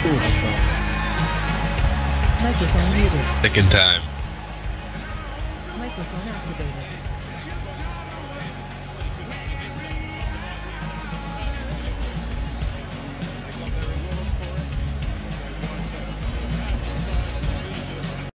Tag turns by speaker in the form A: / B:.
A: Microphone muted.
B: Second time.
A: Microphone activated.